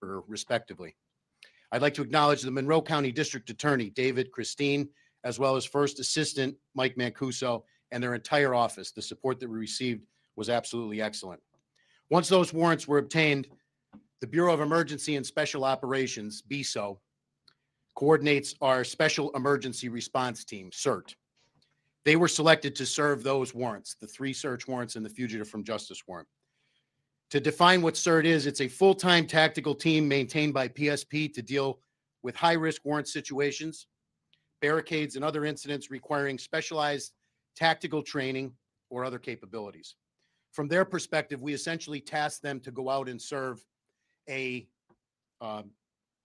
respectively. I'd like to acknowledge the Monroe County District Attorney, David Christine, as well as First Assistant Mike Mancuso and their entire office. The support that we received was absolutely excellent. Once those warrants were obtained, the Bureau of Emergency and Special Operations, BESO, coordinates our Special Emergency Response Team, SERT. They were selected to serve those warrants, the three search warrants and the fugitive from justice warrant. To define what SERT is, it's a full-time tactical team maintained by PSP to deal with high-risk warrant situations, barricades, and other incidents requiring specialized tactical training or other capabilities. From their perspective, we essentially task them to go out and serve a um,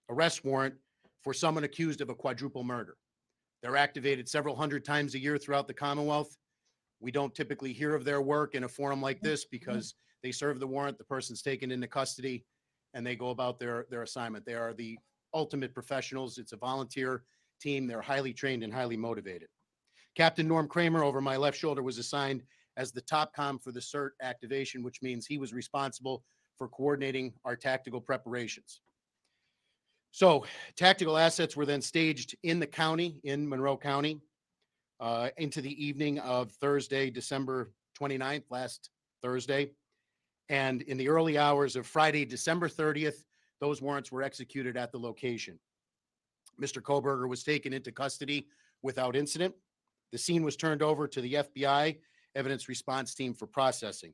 arrest warrant for someone accused of a quadruple murder. They're activated several hundred times a year throughout the Commonwealth. We don't typically hear of their work in a forum like this because they serve the warrant, the person's taken into custody, and they go about their, their assignment. They are the ultimate professionals. It's a volunteer team. They're highly trained and highly motivated. Captain Norm Kramer over my left shoulder was assigned as the top com for the SERT activation, which means he was responsible for coordinating our tactical preparations. So tactical assets were then staged in the county, in Monroe County, uh, into the evening of Thursday, December 29th, last Thursday. And in the early hours of Friday, December 30th, those warrants were executed at the location. Mr. Kohberger was taken into custody without incident. The scene was turned over to the FBI evidence response team for processing.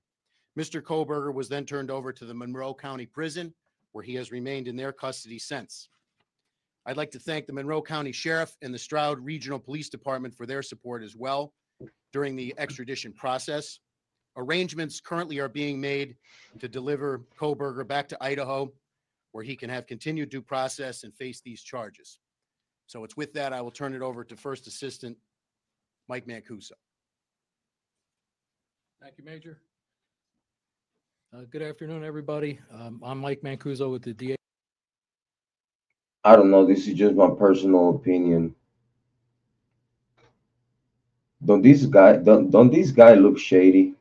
Mr. Kohberger was then turned over to the Monroe County Prison, where he has remained in their custody since. I'd like to thank the Monroe County Sheriff and the Stroud Regional Police Department for their support as well during the extradition process. Arrangements currently are being made to deliver Kohberger back to Idaho, where he can have continued due process and face these charges. So it's with that, I will turn it over to First Assistant Mike Mancuso. Thank you, Major. Uh, Good afternoon, everybody. Um, I'm Mike Mancuso with the DA. I don't know. This is just my personal opinion. Don't these guy don't don't these guys look shady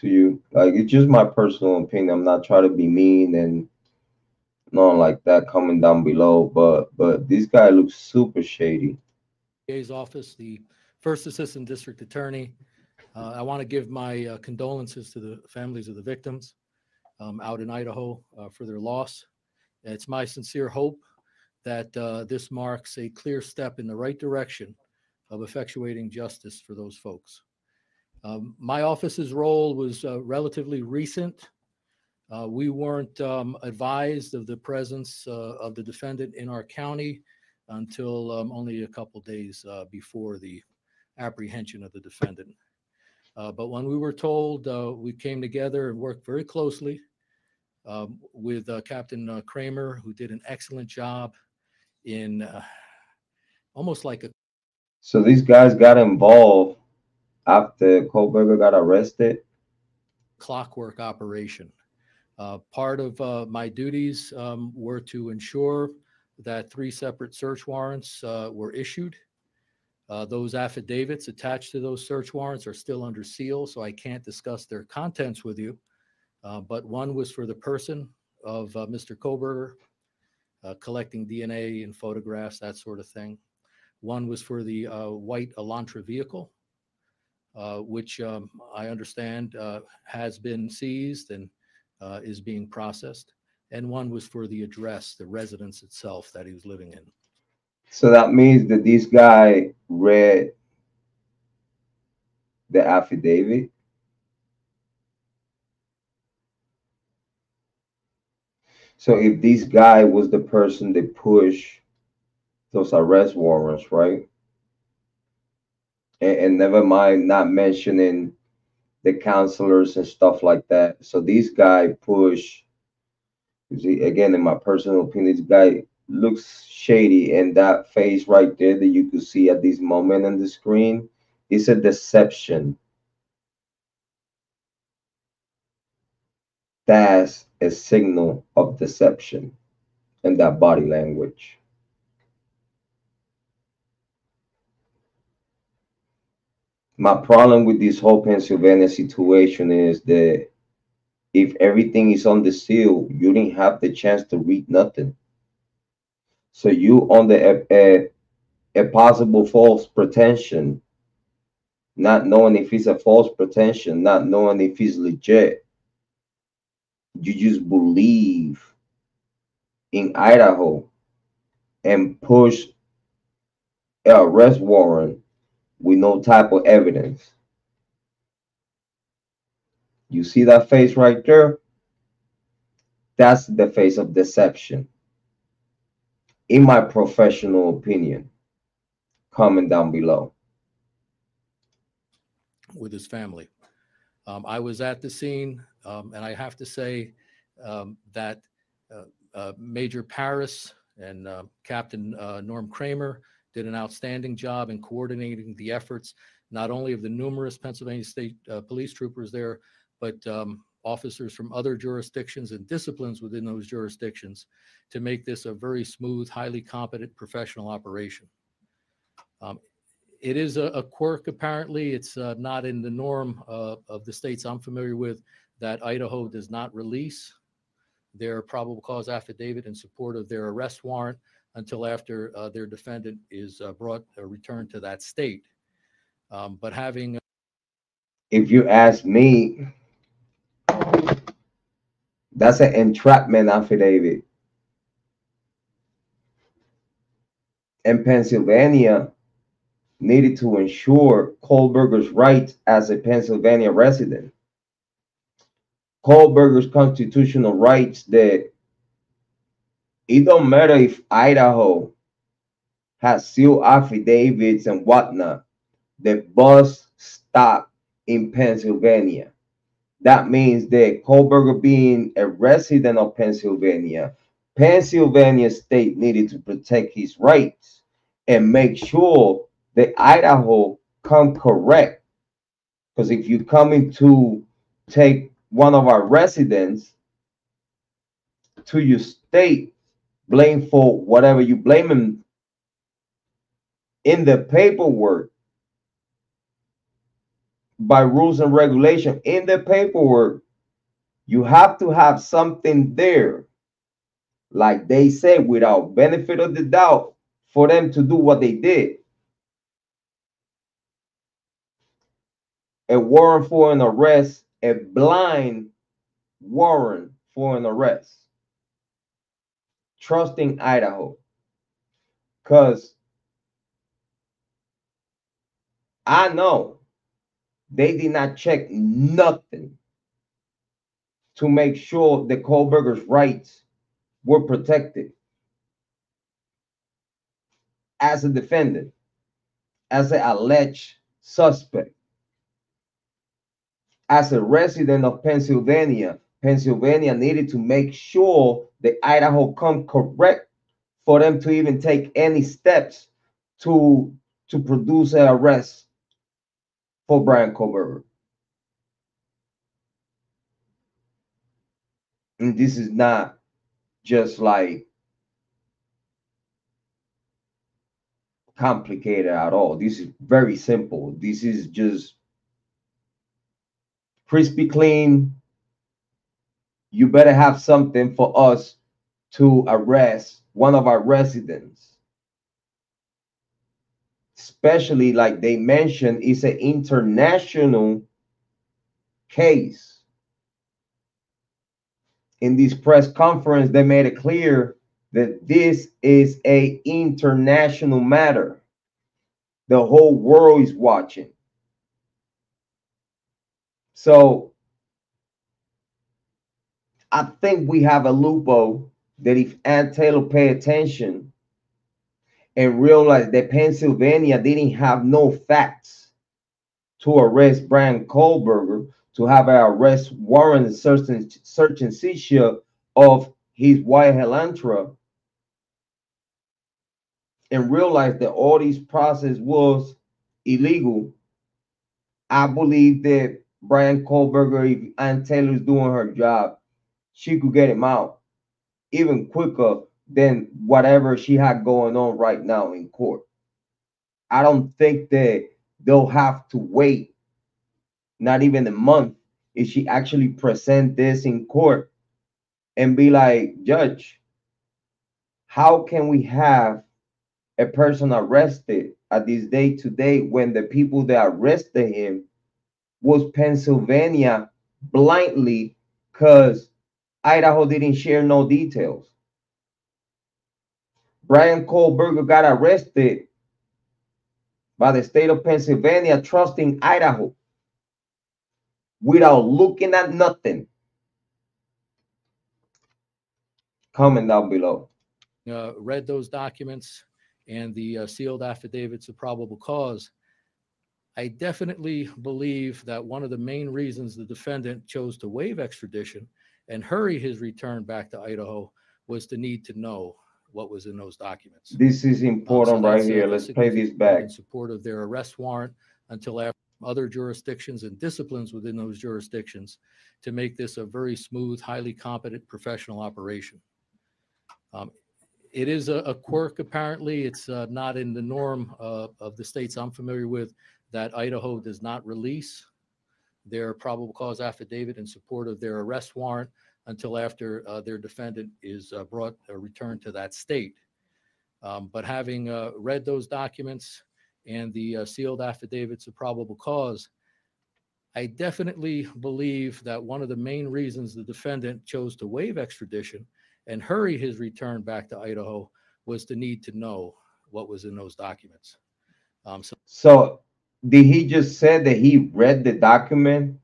to you? Like it's just my personal opinion. I'm not trying to be mean and nothing like that coming down below, but but this guy looks super shady. DA's office, the First Assistant District Attorney. Uh, I want to give my uh, condolences to the families of the victims um, out in Idaho uh, for their loss. It's my sincere hope that uh, this marks a clear step in the right direction of effectuating justice for those folks. Um, my office's role was uh, relatively recent. Uh, we weren't um, advised of the presence uh, of the defendant in our county until um, only a couple days uh, before the apprehension of the defendant. Uh, but when we were told, we came together and worked very closely um, with Captain Kramer, who did an excellent job in almost like a So these guys got involved after Kohlberger got arrested. clockwork operation. Uh, part of uh, my duties um, were to ensure that three separate search warrants uh, were issued. Uh, those affidavits attached to those search warrants are still under seal, so I can't discuss their contents with you. Uh, but one was for the person of uh, Mr. Kohberger, collecting DNA and photographs, that sort of thing. One was for the white Elantra vehicle, uh, which um, I understand uh, has been seized and uh, is being processed. And one was for the address, the residence itself that he was living in. So that means that this guy read the affidavit. So if this guy was the person that pushed those arrest warrants, right? And, and never mind not mentioning the counselors and stuff like that. So this guy push. You see, again, in my personal opinion, this guy looks shady, and that face right there that you could see at this moment on the screen is a deception. That's a signal of deception in that body language. My problem with this whole Pennsylvania situation is that if everything is on the seal, you didn't have the chance to read nothing. So you on the a, a, a possible false pretension, not knowing if it's a false pretension, not knowing if it's legit. You just believe in Idaho and push a arrest warrant with no type of evidence. You see that face right there? That's the face of deception. In my professional opinion, comment down below. with his family. Um, I was at the scene, um, and I have to say um, that uh, uh, Major Paris and uh, Captain uh, Norm Kramer did an outstanding job in coordinating the efforts, not only of the numerous Pennsylvania State uh, Police troopers there, but um, officers from other jurisdictions and disciplines within those jurisdictions to make this a very smooth, highly competent, professional operation. Um, it is a, a quirk, apparently. It's uh, not in the norm uh, of the states I'm familiar with that Idaho does not release their probable cause affidavit in support of their arrest warrant until after uh, their defendant is uh, brought, or returned to that state. Um, But having If you ask me, that's an entrapment affidavit. And Pennsylvania needed to ensure Kohlberger's rights as a Pennsylvania resident. Kohlberger's constitutional rights that it don't matter if Idaho has sealed affidavits and whatnot, the bus stopped in Pennsylvania. That means that Kohlberger being a resident of Pennsylvania, Pennsylvania state needed to protect his rights and make sure that Idaho come correct. Because if you coming to take one of our residents to your state, blame for whatever you blame him in the paperwork. By rules and regulation in the paperwork you have to have something there. Like they said without benefit of the doubt for them to do what they did. A warrant for an arrest a blind warrant for an arrest trusting idaho because i know they did not check nothing to make sure the Kohlberger's rights were protected as a defendant, as an alleged suspect, as a resident of Pennsylvania. Pennsylvania needed to make sure the Idaho come correct for them to even take any steps to to produce an arrest for Bryan Kohlberger. And this is not just like complicated at all. This is very simple. This is just crispy clean. You better have something for us to arrest one of our residents especially like they mentioned, it's an international case. In this press conference, they made it clear that this is a international matter. The whole world is watching. So I think we have a loophole that if Anne Taylor pay attention, and realize that Pennsylvania didn't have no facts to arrest Bryan Kohlberger, to have an arrest warrant search and, search and seizure of his wife Elantra, and realize that all these process was illegal. I believe that Bryan Kohlberger, if Anne Taylor's doing her job, she could get him out even quicker than whatever she had going on right now in court. I don't think that they'll have to wait not even a month if she actually present this in court and be like, Judge, how can we have a person arrested at this day today when the people that arrested him was Pennsylvania blindly because Idaho didn't share no details. Bryan Kohlberger got arrested by the state of Pennsylvania, trusting Idaho without looking at nothing. Comment down below. uh, read those documents and the uh, sealed affidavits of probable cause, I definitely believe that one of the main reasons the defendant chose to waive extradition and hurry his return back to Idaho was the need to know what was in those documents. This is Um, so important right here. Let's play this back. In support of their arrest warrant until after other jurisdictions and disciplines within those jurisdictions to make this a very smooth, highly competent professional operation. Um, It is a a quirk, apparently. It's uh, not in the norm uh, of the states I'm familiar with that Idaho does not release their probable cause affidavit in support of their arrest warrant until after uh, their defendant is uh, brought, or returned to that state. Um, But having uh, read those documents and the uh, sealed affidavits of probable cause, I definitely believe that one of the main reasons the defendant chose to waive extradition and hurry his return back to Idaho was the need to know what was in those documents. Um, So So did he just say that he read the document?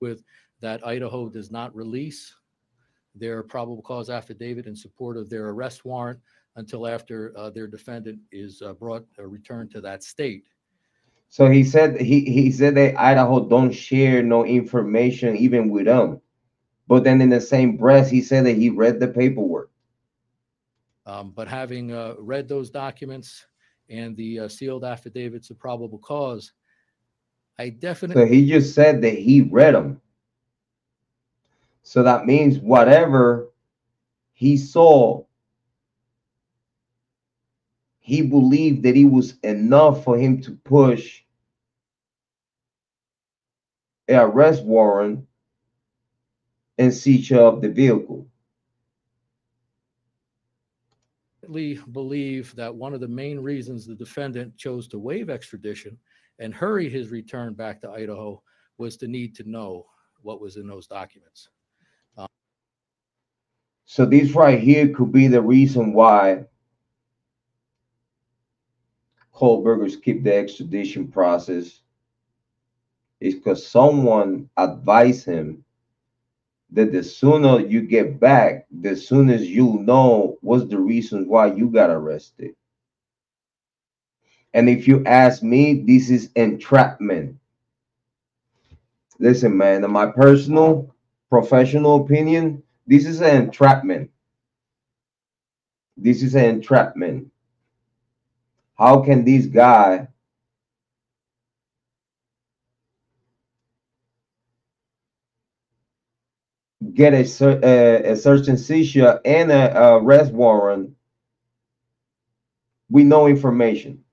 With that Idaho does not release their probable cause affidavit in support of their arrest warrant until after uh, their defendant is uh, brought, or returned to that state. So he said he, he said that Idaho don't share no information even with them. But then in the same breath, he said that he read the paperwork. Um, But having uh, read those documents and the uh, sealed affidavits of probable cause, I definitely. So he just said that he read them. So that means whatever he saw, he believed that it was enough for him to push a arrest warrant and seizure of the vehicle. Believe that one of the main reasons the defendant chose to waive extradition and hurry his return back to Idaho was the need to know what was in those documents. So this right here could be the reason why Kohlbergers keep the extradition process is because someone advised him that the sooner you get back, the sooner you know what's the reason why you got arrested. And if you ask me, this is entrapment. Listen, man, in my personal, professional opinion, this is an entrapment. This is an entrapment. How can this guy get a, a, a search and seizure and a, a arrest warrant with no information?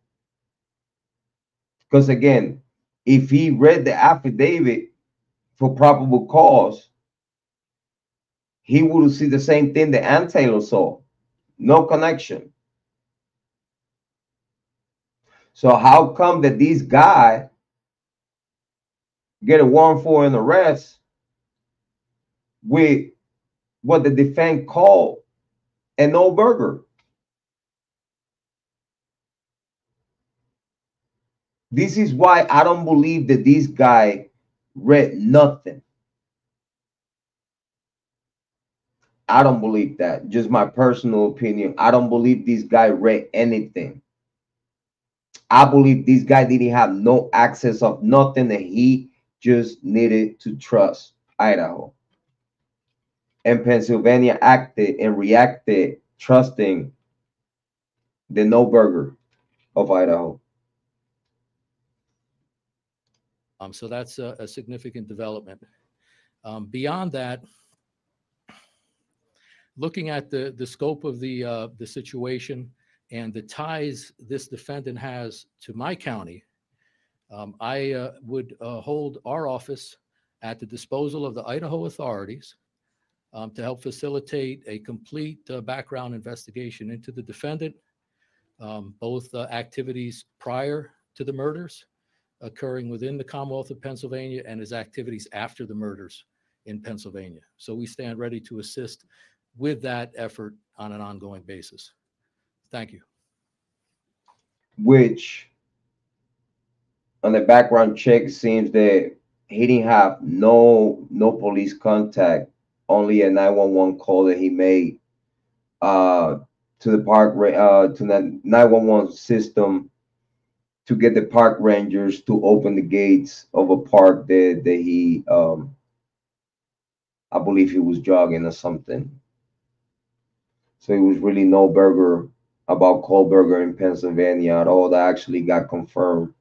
Because again, if he read the affidavit for probable cause, he would see the same thing that Anne Taylor saw. No connection. So how come that this guy get a warrant for an arrest with what the defense called a no burger? This is why I don't believe that this guy read nothing. I don't believe that. Just my personal opinion. I don't believe this guy read anything. I believe this guy didn't have no access of nothing that he just needed to trust Idaho. And Pennsylvania acted and reacted trusting the no burger of Idaho. Um, so that's a, a significant development. Um, beyond that, looking at the, the scope of the, uh, the situation and the ties this defendant has to my county, Um, I uh, would uh, hold our office at the disposal of the Idaho authorities um, to help facilitate a complete uh, background investigation into the defendant, um, both uh, activities prior to the murders occurring within the Commonwealth of Pennsylvania and his activities after the murders in Pennsylvania. So we stand ready to assist with that effort on an ongoing basis. Thank you. which on the background check seems that he didn't have no no police contact only a 911 call that he made uh to the park uh to the 911 system to get the park rangers to open the gates of a park that that he um I believe he was jogging or something. So it was really no burger about Kohlberger in Pennsylvania at all. That actually got confirmed